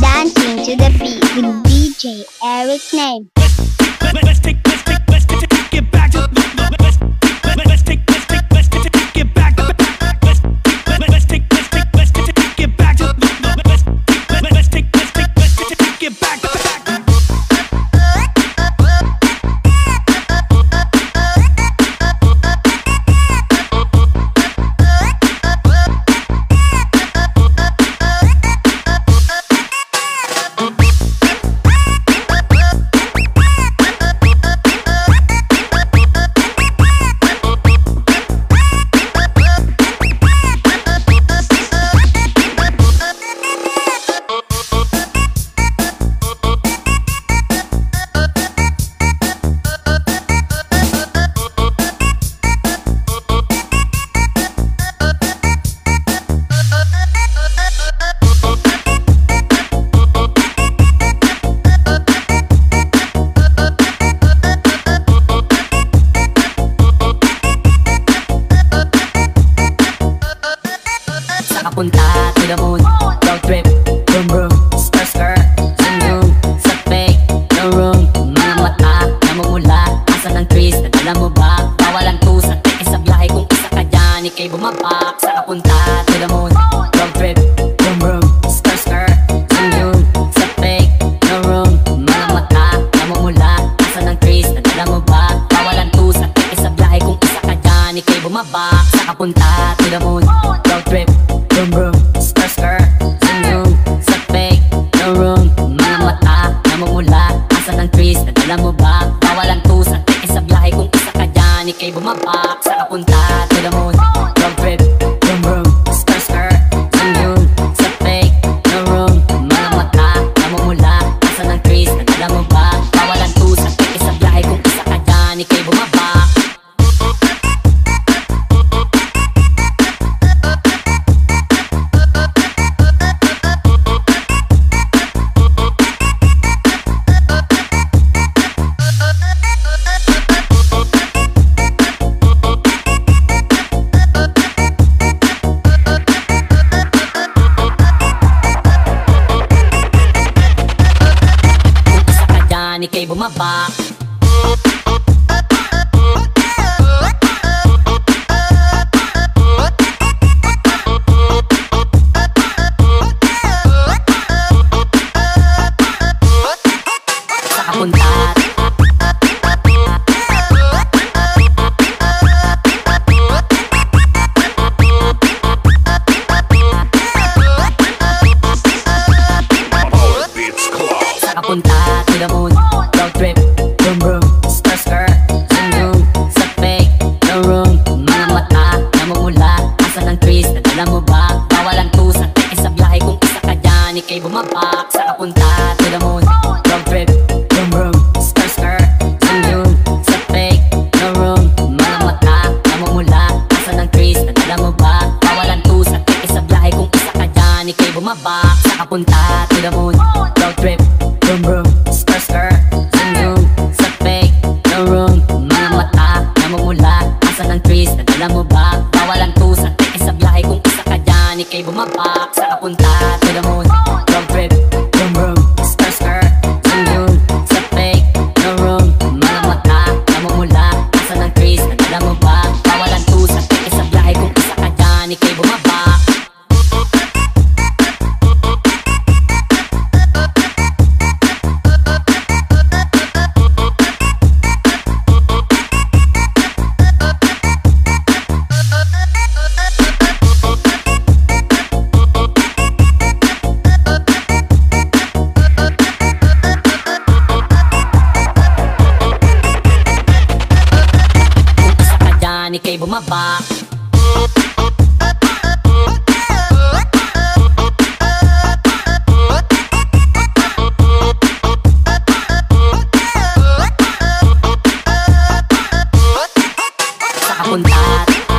Dancing to the beat with DJ Eric's name. Let's take, Sa kapunta to the moon. Road trip, boom Skr skr, zoom zoom Sa fake, no room Mga mata, namumula. Asan ang trees, nadala mo ba? Bawal ang tusa, teke sa biyahe. Kung isa ka dyan, ikay bumabak. Sa kapunta to the moon. Road trip, boom Skr skr, zoom zoom Sa fake, no room Mga mata, namumula. Asan ang trees, nadala mo ba? Bawal ang tusa, teke sa biyahe. Kung isa ka dyan, ikay bumabak. Sa kapunta ka dyan, ikay bumabak Sa kapunta. To the bumaba bumabak Sa kapunta to the moon. Road trip, boom boom Skr skr, zoom zoom Sa fake, no room. Mga mata, namumula. Asan ang trees, nadala mo ba? Bawal ang tusa, teke sa biyahe Kung isa ka dyan, ikay bumabak Sa kapunta bumaba. Sa